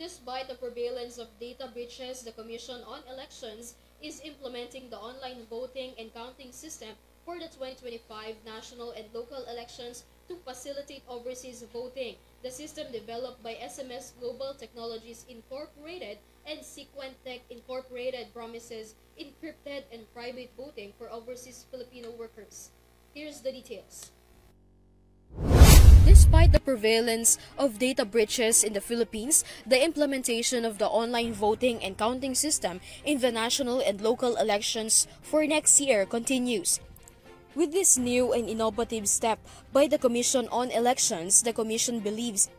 Despite the prevalence of data breaches, the Commission on Elections is implementing the online voting and counting system for the 2025 national and local elections to facilitate overseas voting. The system developed by SMS Global Technologies Incorporated and Sequentech Incorporated promises encrypted and private voting for overseas Filipino workers. Here's the details. Despite the prevalence of data breaches in the Philippines, the implementation of the online voting and counting system in the national and local elections for next year continues. With this new and innovative step by the Commission on Elections, the Commission believes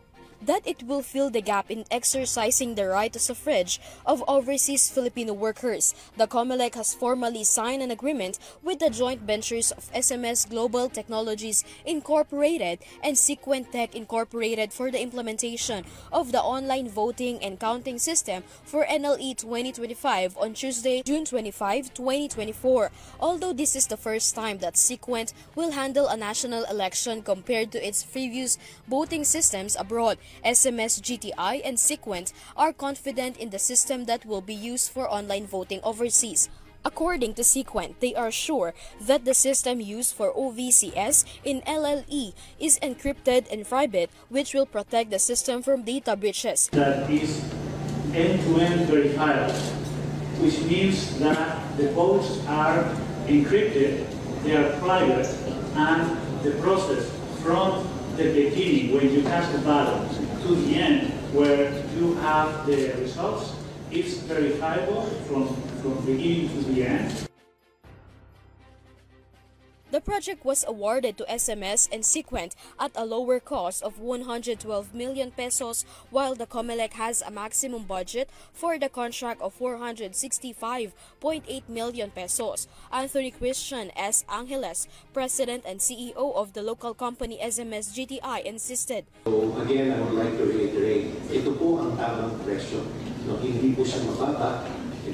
that it will fill the gap in exercising the right to suffrage of overseas Filipino workers. The COMELEC has formally signed an agreement with the joint ventures of SMS Global Technologies Incorporated and Sequent Tech Incorporated for the implementation of the online voting and counting system for NLE 2025 on Tuesday, June 25, 2024. Although this is the first time that Sequent will handle a national election compared to its previous voting systems abroad, SMS GTI and Sequent are confident in the system that will be used for online voting overseas. According to Sequent, they are sure that the system used for OVCS in NLE is encrypted and private, which will protect the system from data breaches. that is end-to-end verifiable, which means that the votes are encrypted, they are private, and the process from the beginning, when you cast the ballot, to the end, where you have the results, is verifiable from, from beginning to the end. The project was awarded to SMS and Sequent at a lower cost of 112 million pesos while the COMELEC has a maximum budget for the contract of 465.8 million pesos. Anthony Christian S. Angeles, President and CEO of the local company SMS GTI insisted. So again, I would like to reiterate, ito po ang tamang presyo. No, hindi po siya mababa.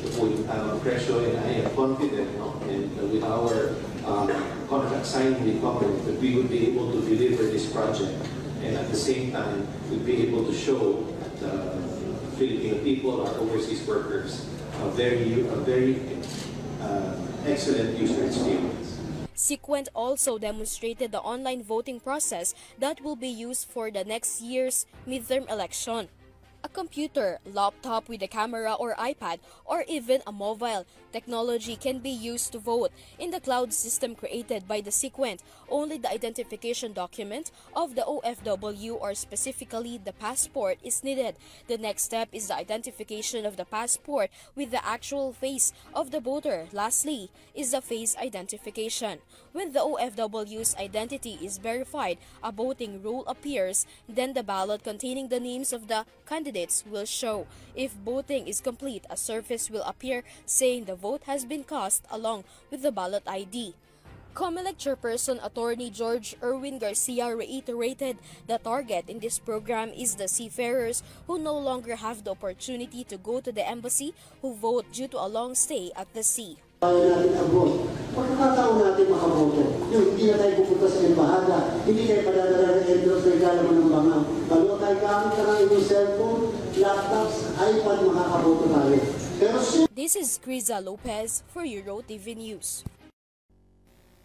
Ito po yung tamang and I am confident no, and with our um, contract signed with government that we would be able to deliver this project and at the same time we'd be able to show the Filipino people, our overseas workers, a very, a very uh, excellent user experience. Sequent also demonstrated the online voting process that will be used for the next year's midterm election. A computer, laptop with a camera or iPad, or even a mobile technology can be used to vote. In the cloud system created by the Sequent, only the identification document of the OFW or specifically the passport is needed. The next step is the identification of the passport with the actual face of the voter. Lastly, is the face identification. When the OFW's identity is verified, a voting roll appears, then the ballot containing the names of the candidates will show. If voting is complete, a surface will appear saying the vote has been cast along with the ballot ID. COMELEC Chairperson Attorney George Erwin Garcia reiterated the target in this program is the seafarers who no longer have the opportunity to go to the embassy who vote due to a long stay at the sea. Pagkakataon natin makaboto, hindi na tayo pupunta sa embahada, hindi tayo padadala ng endos na igalaman ng mga. Bago tayo gamit na ng inyong cellphone, laptops, iPad, makakaboto tayo. Pero This is Criza Lopez for Euro TV News.